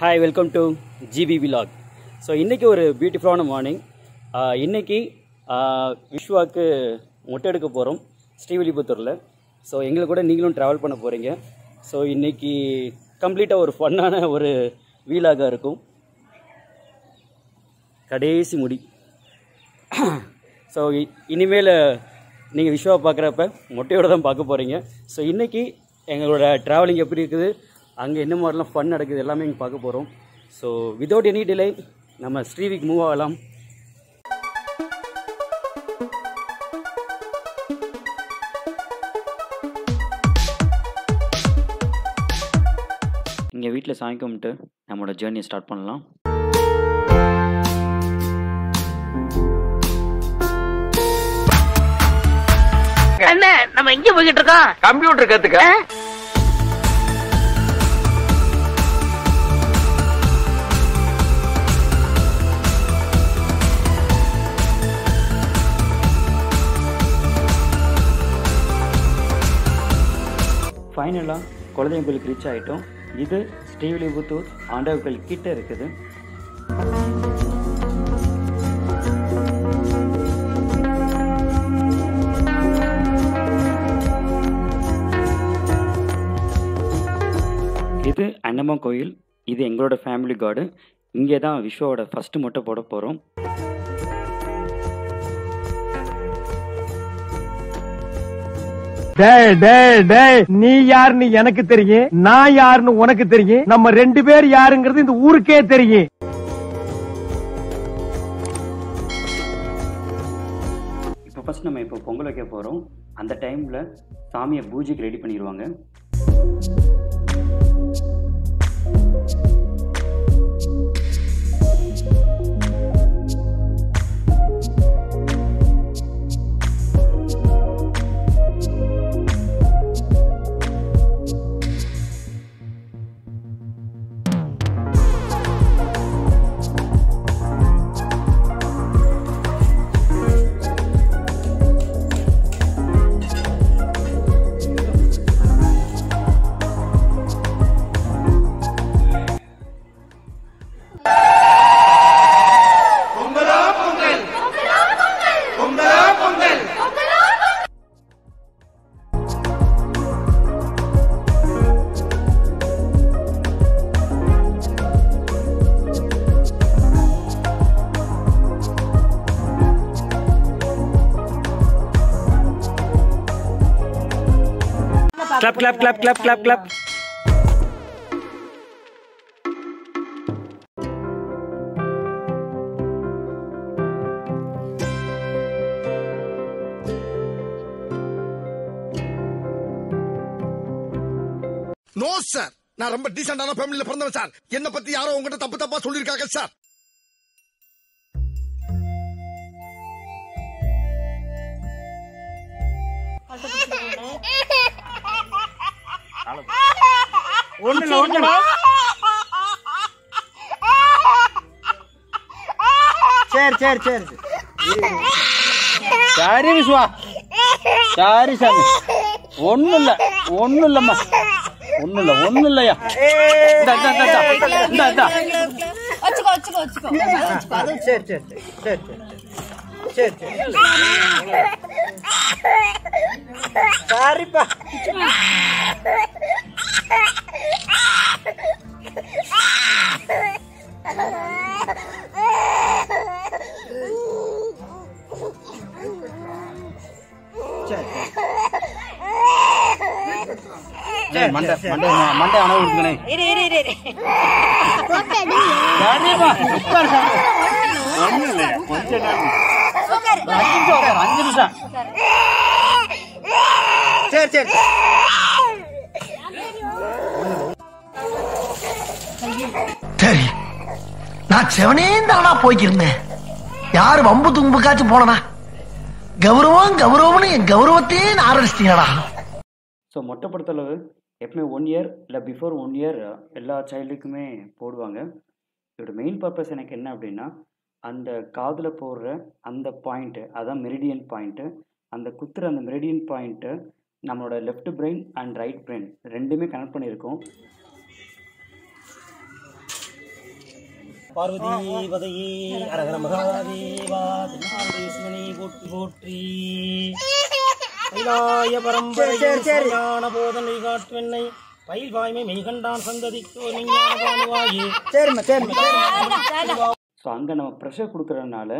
Hi welcome to GP vlog so இன்றைக்கி ஒரு பியூட்டிஃபுல்லான மார்னிங் இன்றைக்கி விஸ்வாக்கு மொட்டை எடுக்க போகிறோம் ஸ்ரீவில்லிபுத்தூரில். ஸோ எங்களை கூட நீங்களும் ட்ராவல் பண்ண போகிறீங்க ஸோ இன்றைக்கி கம்ப்ளீட்டாக ஒரு ஃபன்னான ஒரு வீலாக இருக்கும். கடைசி முடி. ஸோ இனிமேல் நீங்கள் விஸ்வா பார்க்குறப்ப மொட்டையோட தான் பார்க்க போகிறீங்க ஸோ இன்றைக்கி எங்களோட ட்ராவலிங் எப்படி இருக்குது? அங்கே என்ன மாதிரிலாம் ஃபன் நடக்குது எல்லாமே இங்கே பார்க்க போகிறோம் ஸோ விதவுட் எனி டிலே நம்ம ஸ்ரீவிக் மூவ் ஆகலாம். இங்கே வீட்டில் சாமி கும்பிட்டு நம்மளோட ஜேர்னியை ஸ்டார்ட் பண்ணலாம். என்ன நம்ம எங்க போய்கிட்டு இருக்கோம்? கம்ப்யூட்டர் கத்துக்க. ஃபைனலாக குலதெய்வம் ரீச் ஆகிட்டோம் இது ஸ்ரீவில்லிபுத்தூர் ஆண்டவர் கோயில் கிட்ட இருக்குது. இது அன்னம்மா கோயில். இது எங்களோட ஃபேமிலி கார்டு இங்கே தான் விஸ்வாவோட ஃபஸ்ட்டு மொட்டை போட போகிறோம் நீ யாருன்னு எனக்கு தெரியும் நான் யாருன்னு உனக்கு தெரியும் நம்ம ரெண்டு பேர் யாருங்கிறது இந்த ஊருக்கே தெரியும். இப்போ ஃபஸ்ட் நம்ம இப்போ பொங்கல் வைக்க போகிறோம் அந்த டைமில் சாமியை பூஜைக்கு ரெடி பண்ணிடுவாங்க club club club club club club no sir நான் ரொம்ப டீசென்டான ஃபேமிலில பிறந்தவன் சார் என்ன பத்தி யாரோ உங்ககிட்ட தப்பு தப்பா சொல்லிருக்காங்க சார் சரி சரி சரி. சரி விஸ்வா. சரி சாமி ஒன்றும் இல்லை ஒன்றும் இல்லைம்மா ஒன்றும் இல்லை ஒன்றும் இல்லையா சரி. சரி சரி. சரி சரி. சரிப்பா ஏய், மண்டை மண்டை மண்டை அணவு இருக்குனே இரு இரு இரு இரு சரிப்பா உட்கார் சாமி ஒன்றும் இல்லையா கொஞ்சம் நேரம் ஒரு அஞ்சு நிமிஷம் சரி சரி. சரி. நான் செவனே தானா போய்க்கிருந்தேன். யாரு வம்பு தும்புக்காச்சும் போனனா? கௌரவம் கௌரவம்னு என் கௌரவத்தையே ஆரம்பிச்சிட்டீங்களா ஸோ மொட்டை பொறுத்தளவு எப்பவுமே ஒன் இயர் இல்லை பிஃபோர் ஒன் இயர் எல்லா சைல்டுக்குமே போடுவாங்க. இதோட மெயின் பர்பஸ் எனக்கு என்ன அப்படின்னா அந்த காதில் போடுற அந்த பாயிண்ட்டு அதான் மெரிடியன் பாயிண்ட்டு அந்த குத்துற அந்த மெரிடியன் பாயிண்ட்டு நம்மளோட left brain and right brain ரெண்டுமே கனெக்ட் பண்ணியிருக்கோம். அரகர மகாதேவா போற்றி போற்றி. கைலாய பரம்பரையான போதனை காட்டுவென்னை பயில் வாய்மை மெய்கண்டான் சந்ததிக்கோ மெய்ஞான பானுவாயே. ஸோ அங்கே நம்ம ப்ரெஷர் கொடுக்குறதுனால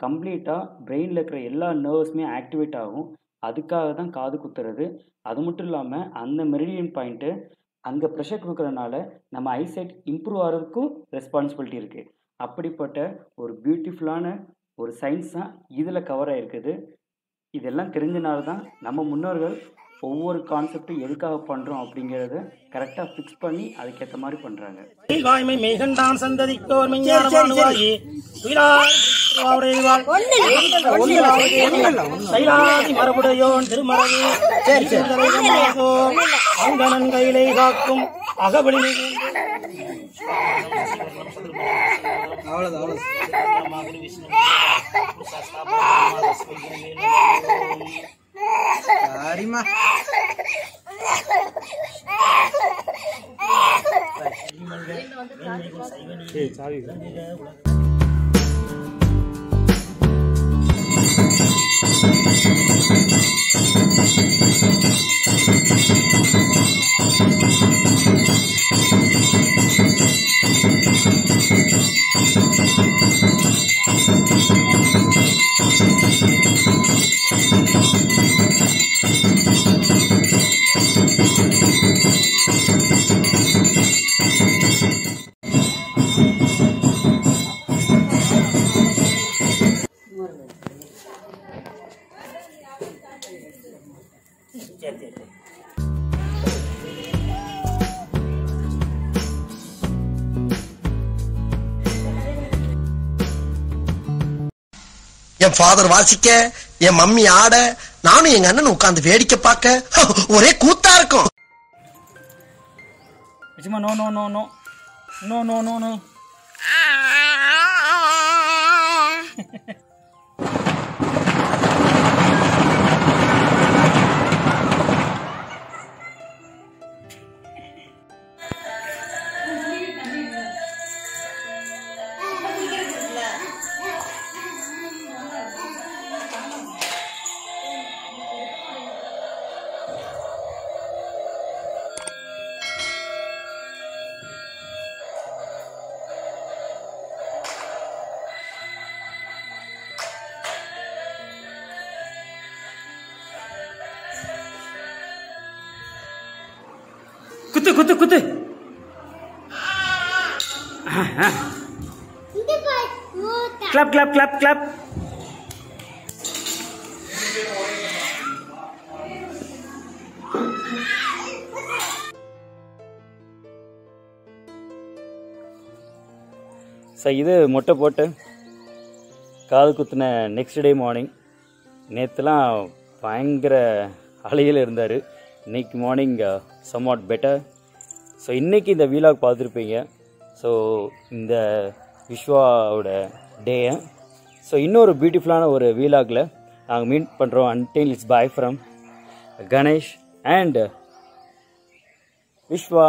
கம்ப்ளீட்டாக பிரெயினில் இருக்கிற எல்லா நர்வ்ஸுமே ஆக்டிவேட் ஆகும். அதுக்காக தான் காது குத்துறது. அது மட்டும் இல்லாமல் அந்த மெரிடியன் பாயிண்ட்டு அங்கே ப்ரெஷர் கொடுக்குறதுனால நம்ம ஐசைட் இம்ப்ரூவ் ஆகிறதுக்கும் ரெஸ்பான்சிபிலிட்டி இருக்குது அப்படிப்பட்ட ஒரு பியூட்டிஃபுல்லான ஒரு சயின்ஸ் தான் இதில் கவர் ஆகிருக்குது இதெல்லாம் தெரிஞ்சனால தான் நம்ம முன்னோர்கள் ஒவ்வொரு கான்செப்டும் எதுக்காக பண்ணுறோம் அப்படிங்கிறத கரெக்டாக ஃபிக்ஸ் பண்ணி அதுக்கேற்ற மாதிரி பண்ணுறாங்க வாய்மை மேகண்டான் சந்ததிக்கோர் மெஞ்ஞானமானுவாயி மரபுடையோன் திருமரபு கையிலை காக்கும் அவ்வளோதான் Karima. Thank you. என் ஃபாதர் வாசிக்க என் மம்மி ஆட நானும் எங்க அண்ணன் உட்கார்ந்து வேடிக்கை பார்க்க ஒரே கூத்தா இருக்கும். நிச்சயமா no no no no no no no no குத்து குத்து. Club club club club so இது மொட்டை போட்டு காது குத்தின நெக்ஸ்ட் டே மார்னிங் நேற்றுலாம் பயங்கர அலையில் இருந்தார். இன்னைக்கு மார்னிங் சம்வாட் பெட்டர் ஸோ இன்றைக்கி இந்த வீலாக் பார்த்துருப்பீங்க. ஸோ இந்த விஸ்வாவோட டேயை ஸோ இன்னொரு பியூட்டிஃபுல்லான ஒரு வீலாகில் நாங்கள் மீட் பண்ணுறோம் until it's bye from Ganesh and Viswa